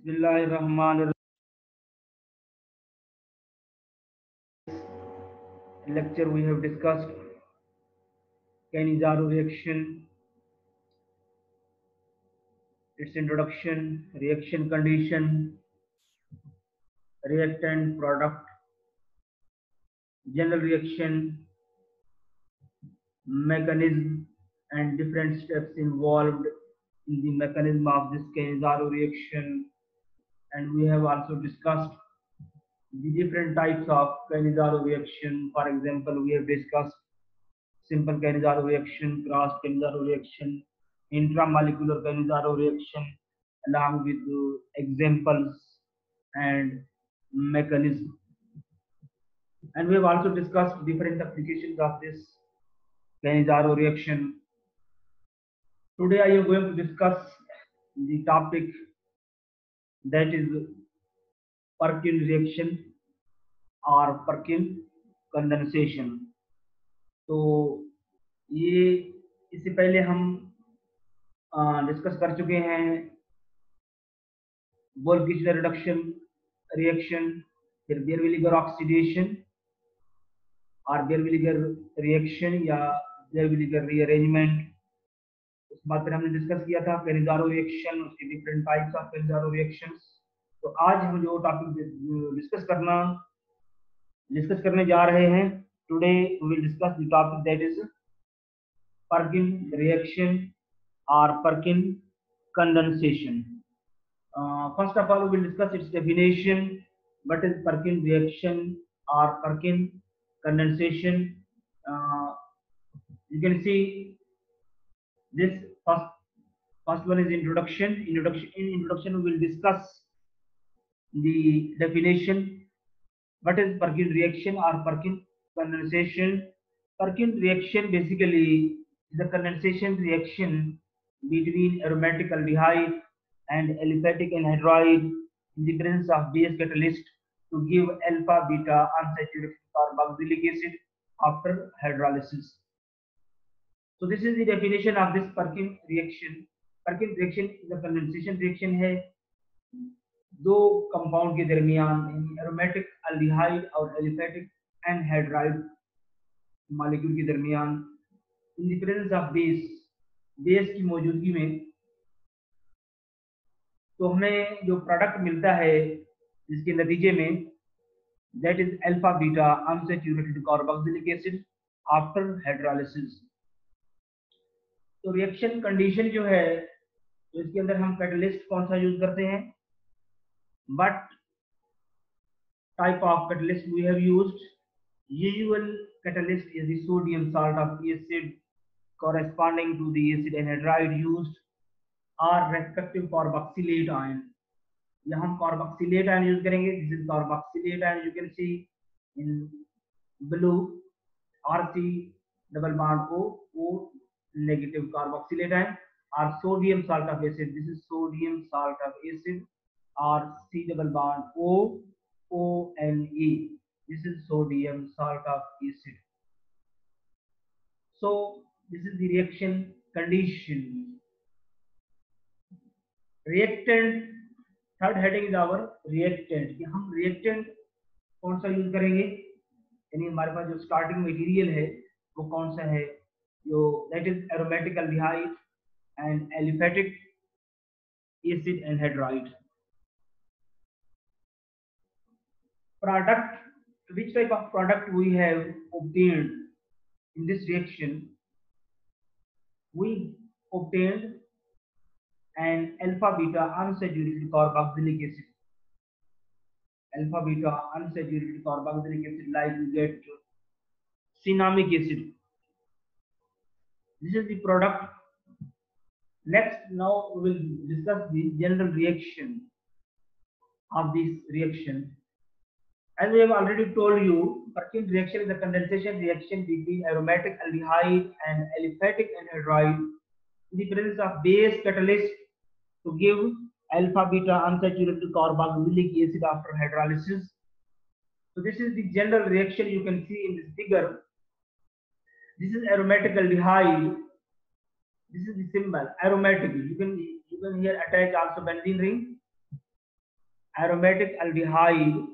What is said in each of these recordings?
Bismillahirrahmanirrahim. Lecture we have discussed. Cannizzaro reaction, its introduction, reaction condition, reactant product, general reaction, mechanism and different steps involved in the mechanism of this Cannizzaro reaction and we have also discussed the different types of Cannizzaro reaction. For example, we have discussed simple Cannizzaro reaction, cross Cannizzaro reaction, intramolecular Cannizzaro reaction, along with examples and mechanism. And we have also discussed different applications of this Cannizzaro reaction. Today I am going to discuss the topic that is Perkin reaction और Perkin condensation. तो ये इससे पहले हम discuss कर चुके हैं बोल्किश reduction reaction फिर बेरविलीगर ऑक्सीडेशन और बेरविलीगर रिएक्शन या बेरविलीगर रीअरेंजमेंट बात पर हमने डिस्कस किया था पेरिजारो रिएक्शन उसके डिफरेंट टाइप्स ऑफ़ पेरिजारो रिएक्शन तो आज हम जो टॉपिक डिस्कस करना डिस्कस करने जा रहे हैं today will discuss the topic that is Perkin reaction और Perkin condensation first of all will discuss its definition what is Perkin reaction और Perkin condensation you can see this first first one is introduction. Introduction in introduction we will discuss the definition. What is perkin reaction or perkin condensation perkin reaction basically is the condensation reaction between aromatic aldehyde and aliphatic anhydride in the presence of base catalyst to give alpha beta unsaturated carboxylic acid after hydrolysis So this is the definition of this Perkin reaction. Perkin reaction is a condensation reaction है। दो compound के दरमियान aromatic aldehyde और aliphatic anhydride molecule के दरमियान। In the presence of base base की मौजूदगी में तो हमें जो प्रोडक्ट मिलता है, जिसके नतीजे में that is alpha beta unsaturated carboxylic acid after hydrolysis तो रिएक्शन कंडीशन जो है इसके अंदर हम कैटलिस्ट कौन सा यूज़ करते हैं? But type of catalyst we have used usual catalyst is sodium salt of acid corresponding to the acid anhydride use are respective carboxylate ion यहाँ कॉर्बक्सिलेट आयन यूज़ करेंगे double bound O O negative carboxylate ion or sodium salt of acid. This is sodium salt of acid or C double bond O O N E. This is sodium salt of acid. So this is the reaction condition. Reactant third heading is our reactant. कि हम reactant कौन सा use करेंगे यानी हमारे पास जो starting material है वो कौन सा है जो that is aromatic aldehyde and aliphatic acid anhydride product which type of product we have obtained in this reaction? We obtained an alpha beta unsaturated carboxylic acid. Alpha beta unsaturated carboxylic acid like you get cinnamic acid this is the product. Next now we will discuss the general reaction of this reaction. As we have already told you Perkin reaction is a condensation reaction between aromatic aldehyde and aliphatic anhydride. In the presence of base catalyst to give alpha beta unsaturated carboxylic acid after hydrolysis. So this is the general reaction you can see in this figure this is aromatic aldehyde this is the symbol aromatic. You can you can here attach also benzene ring. Aromatic aldehyde.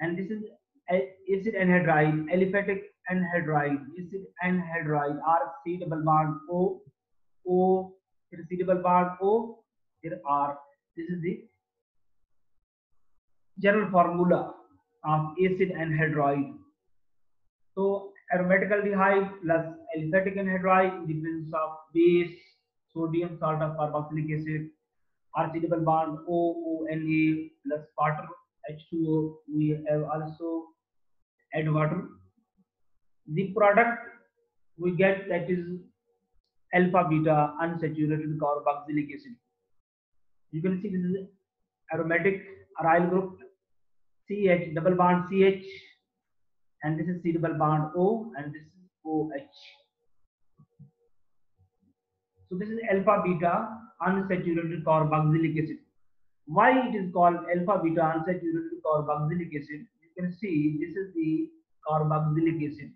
And this is eh, acid anhydride aliphatic anhydride. Acid anhydride r c double bond o o here c double bond o here r. This is the general formula of acid anhydride. So aromatic aldehyde plus aliphatic anhydride in the presence of base sodium salt of carboxylic acid RC double bond O O N A plus water H2O. We have also add water. The product we get that is alpha beta unsaturated carboxylic acid. You can see this is aromatic aryl group CH double bond CH and this is C double bond O and this is OH. So this is alpha beta unsaturated carboxylic acid. Why it is called alpha beta unsaturated carboxylic acid? You can see this is the carboxylic acid.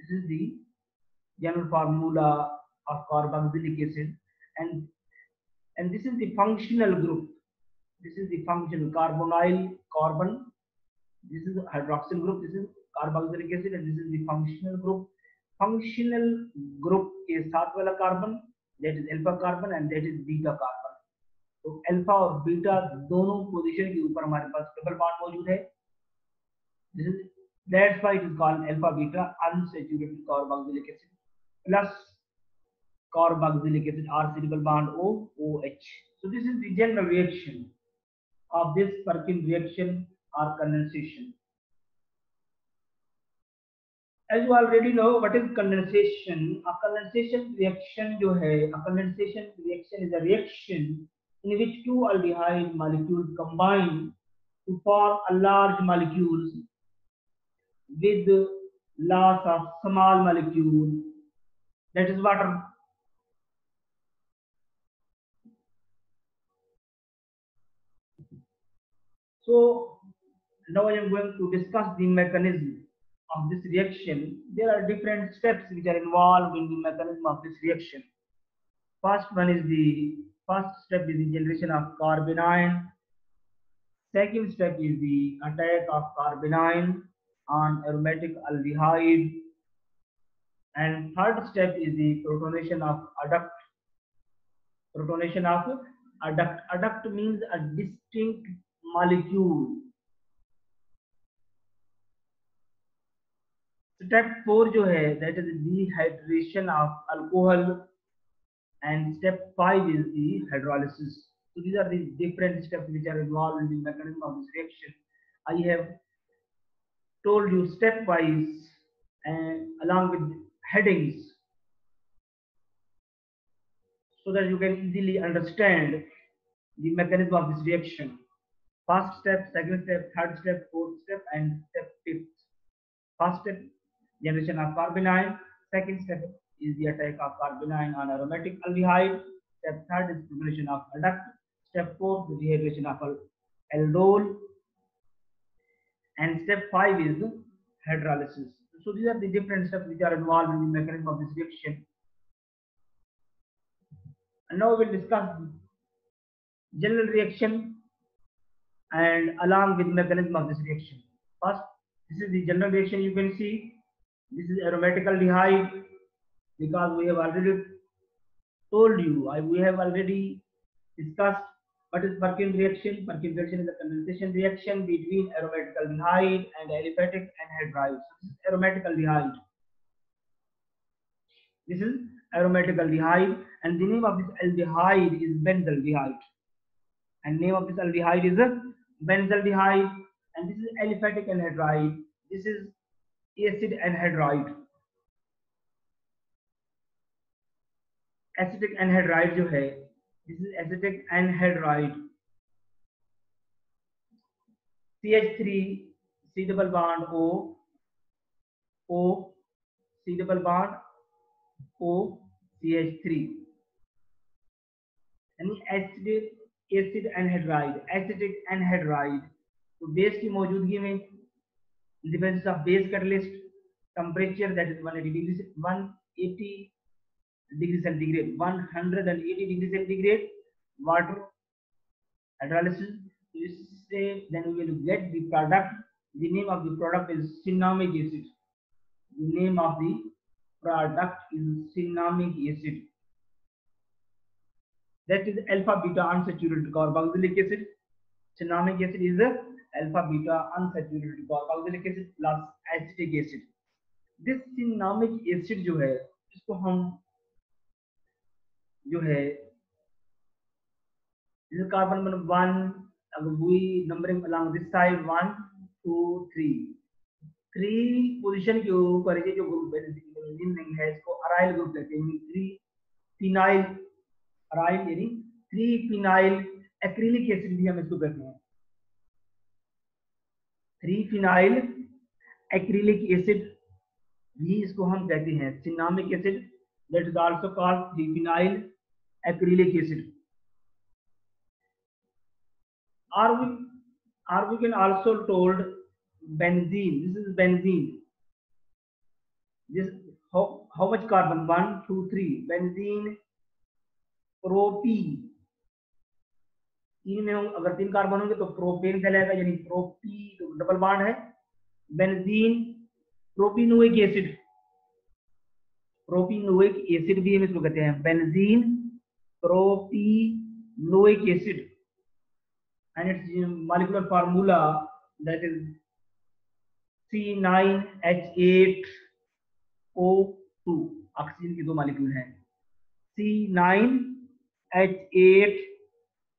This is the general formula of carboxylic acid and and this is the functional group. This is the function carbonyl carbon. This is hydroxyl group. This is carboxylic acid and this is the functional group. Functional group के साथ वाला carbon that is alpha carbon and that is beta carbon तो alpha और beta दोनों position के ऊपर हमारे पास डबल बॉन्ड मौजूद है is that's why it is called alpha beta unsaturated carboxylic acid plus carboxylic acid R C double bond O OH so this is the general reaction of this Perkin reaction or condensation as you already know what is condensation? A condensation reaction जो है a condensation reaction is a reaction in which two aldehyde molecules combine to form a large molecules with loss of small molecule. That is water. So now i am going to discuss the mechanism of this reaction, there are different steps which are involved in the mechanism of this reaction. First one is the first step is the generation of carbanion. Second step is the attack of carbanion on aromatic aldehyde. And third step is the protonation of adduct. Protonation of adduct. Adduct means a distinct molecule step 4 जो है that is dehydration of alcohol. And step 5 is the hydrolysis. So these are the different steps which are involved in the mechanism of this reaction. I have told you stepwise and along with headings. So that you can easily understand the mechanism of this reaction. First step second step third step fourth step and step fifth. First step generation of carbanion. Second step is the attack of carbanion on aromatic aldehyde. Step third is preparation of adduct. Step four, the dehydration of aldol. And step five is the hydrolysis. So these are the different steps which are involved in the mechanism of this reaction. And now we will discuss general reaction and along with mechanism of this reaction. First, this is the general reaction you can see this is aromatic aldehyde because we have already told you I, we have already discussed what is Perkin reaction. Perkin reaction is a condensation reaction between aromatic aldehyde and aliphatic anhydride so this is aromatic aldehyde this is aromatic aldehyde and the name of this aldehyde is benzaldehyde and name of this aldehyde is benzaldehyde and this is aliphatic anhydride this is acid anhydride. Acetic anhydride जो है this is acetic anhydride C H three C double bond O O C double bond O C H three यानी acidic acid anhydride acetic anhydride तो base की मौजूदगी में the presence of base catalyst temperature that is 180 degrees 180 degree centigrade 180 degree centigrade water hydrolysis say then we will get the product. The name of the product is cinnamic acid. The name of the product is cinnamic acid. That is alpha beta unsaturated carboxylic acid. Cinnamic acid is a alpha beta unsaturated carboxylic acid plus acetic acid. This cinnamic acid जो है इसको हम जो है this is carbon number one we numbering along this side one two three three position के ऊपर ये जो ग्रुप है इसको अराइल ग्रुप कहते हैं थ्री फिनाइल अराइल यानी थ्री फिनाइल एक्रिलिक एसिड भी हम इसको कहते हैं थ्री फिनाइल एक्रिलिक एसिड भी इसको हम कहते हैं। Cinnamic acid let also called three phenyl acrylic acid are we are we can also told benzene this is benzene this how much carbon 1 2 3 benzene प्रोपी तीन में अगर तीन कार्बन होंगे तो प्रोपेन कहलाएगा यानी प्रोपी तो डबल बाड है benzene propanoic acid propanoic acid भी हम इसको कहते हैं benzene propanoic acid and its molecular formula that is C9H8O2 oxygen की दो मॉलिक्यूल हैं।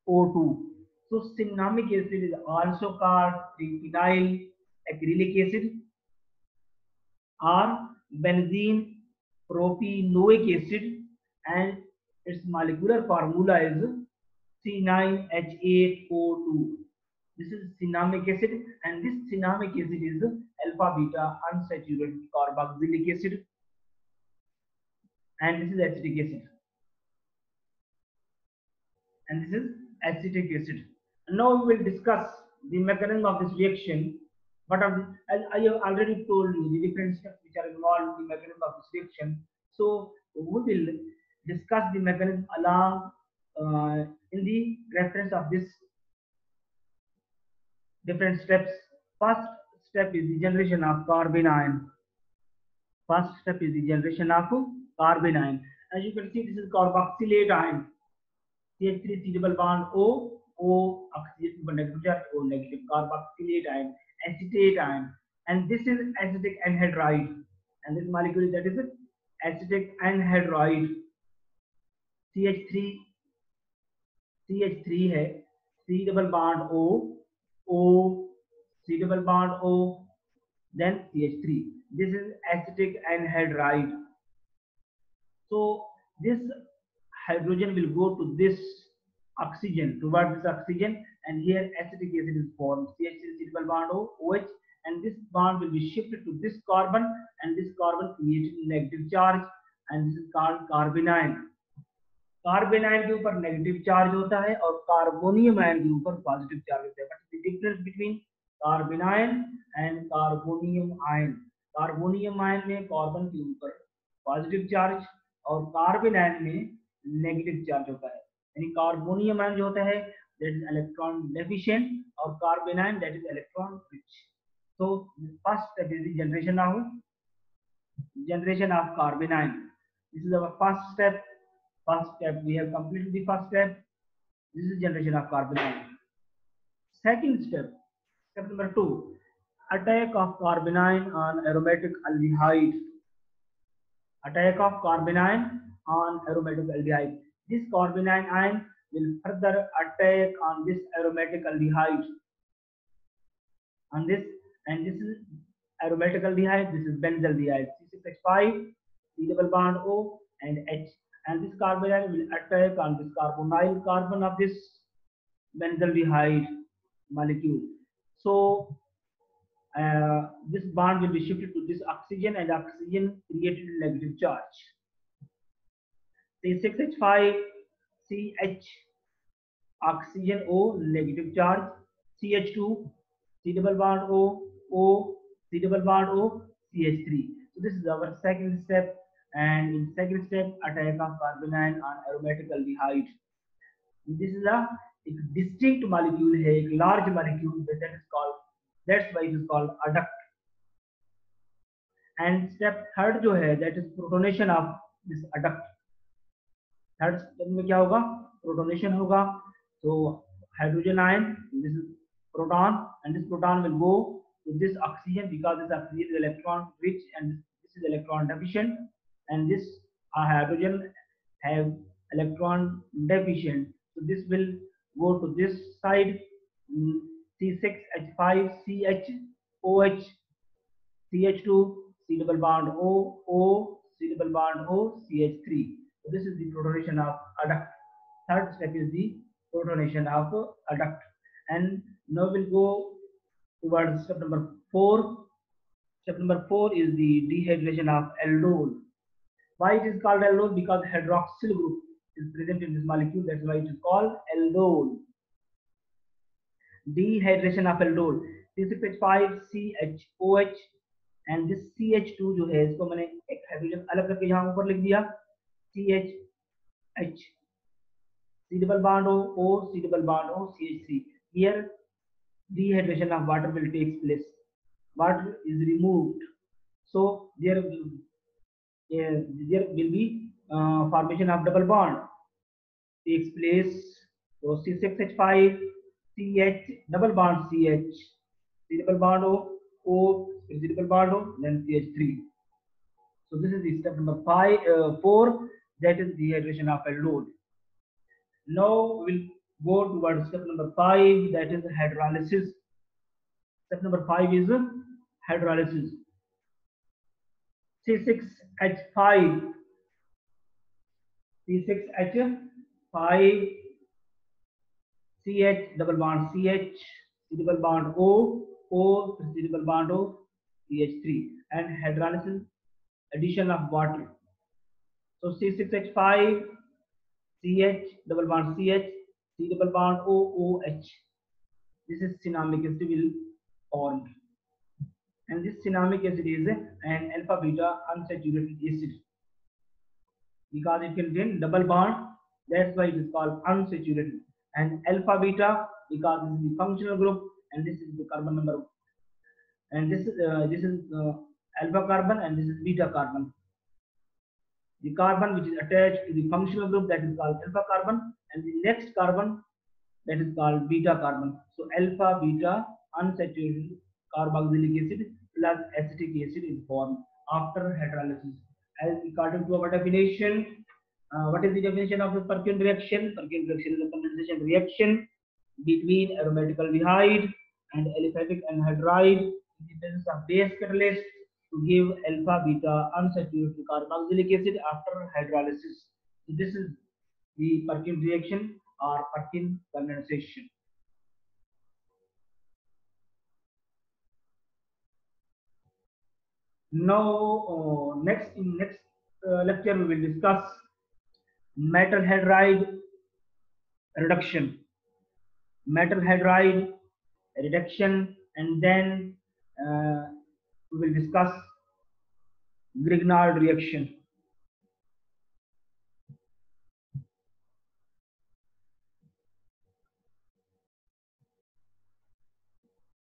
C9H8O2 so cinnamic acid is also called phenyl acrylic acid or benzene propenoic acid and its molecular formula is C9H8O2. This is cinnamic acid and this cinnamic acid is alpha beta unsaturated carboxylic acid and this is acetic acid and this is acetic acid. Now we will discuss the mechanism of this reaction. But I have already told you the different steps which are involved in the mechanism of this reaction. So we will discuss the mechanism along uh, in the reference of this different steps. First step is the generation of carbanion. First step is the generation of carbanion. As you can see, this is carboxylate ion. CH3 C double bond O, O oxygen negative charge, O negative carboxylate ion, acetate ion, and this is acetic anhydride. And this molecule that is acetic anhydride. CH3 CH3 है C double bond O O C double bond O then CH3 this is acetic anhydride so this hydrogen will go to this oxygen towards this oxygen and here acetic acid is formed. CH3 triple bond OH and this bond will be shifted to this carbon and this carbon creates negative charge and this is called carbanion. Carbanion के ऊपर negative charge होता है और carbonium ion के ऊपर positive charge but the difference between carbanion and carbonium ion carbonium ion में carbon के ऊपर positive charge और carbanion में नेगेटिव चार्ज होता है यानी कार्बोनियम आयन जो होता है दैट इज़ इलेक्ट्रॉन डेफिशिएंट और carbanion that is electron rich so first step is the generation of generation of carbanion this is our first step first step we have completed the first step this is generation of carbanion second step step number 2 attack of carbanion on aromatic aldehyde attack of carbanion on aromatic aldehyde. This carbanion ion will further attack on this aromatic aldehyde. On this and this is aromatic aldehyde this is benzaldehyde. C6h5 c double bond o and h. And this carbanion will attack on this carbonyl carbon of this benzaldehyde molecule. So uh, this bond will be shifted to this oxygen and oxygen created negative charge c6h5 ch oxygen o negative charge ch2 c double bond o o c double bond o ch3 so this is our second step and in second step attack of carbanion on aromatic aldehyde this is a एक distinct molecule है एक large molecule that is called that's why it is called adduct and step third जो है that is protonation of this adduct third step में क्या होगा? Protonation होगा। तो hydrogen ion this proton and this proton will go to this oxygen because this oxygen is electron rich and this is electron deficient and this hydrogen have electron deficient so this will go to this side C6H5CHOH CH2 C double bond O O, C double bond O CH3 so this is the protonation of adduct third step is the protonation of adduct and now we'll go towards step number four step number four is the dehydration of aldol why it is called aldol because hydroxyl group is present in this molecule that's why it is called aldol dehydration of aldol C6H5CHOH and this CH2 जो है इसको मैंने एक hydrogen अलग करके यहाँ ऊपर लिख दिया CH C double bond O, O, C double bond O, CH3. Here, dehydration of water will take place. Water is removed. So, there, yeah, there will be uh, formation of double bond takes place. So, C6H5, CH, double bond CH, C double bond O, O, C double bond O, then CH3. So, this is the step number five, uh, four, that is dehydration of a load. Now we'll go towards step number five, that is hydrolysis. Step number five is hydrolysis. C6H5, C6H5, CH double bond CH, C double bond O, O, C double bond O, CH3, and hydrolysis addition of water. So C6H5 CH double bond CH C double bond OOH. This is cinnamic acid will formed. And this cinnamic acid is an alpha beta unsaturated acid. Because it contains double bond, that's why it is called unsaturated. And alpha beta because this is the functional group and this is the carbon number. And this uh, this is uh, alpha carbon and this is beta carbon the carbon which is attached to the functional group that is called alpha carbon and the next carbon that is called beta carbon. So alpha beta unsaturated carboxylic acid plus acetic acid is formed after hydrolysis. As according to our definition, uh, what is the definition of the Perkin reaction? Perkin reaction is a condensation reaction between aromatic aldehyde and aliphatic anhydride in the presence of base catalyst to give alpha beta unsaturated carboxylic acid after hydrolysis. So this is the Perkin reaction or Perkin condensation. Now, uh, next in next uh, lecture we will discuss metal hydride reduction, metal hydride reduction, and then uh, we will discuss Grignard reaction.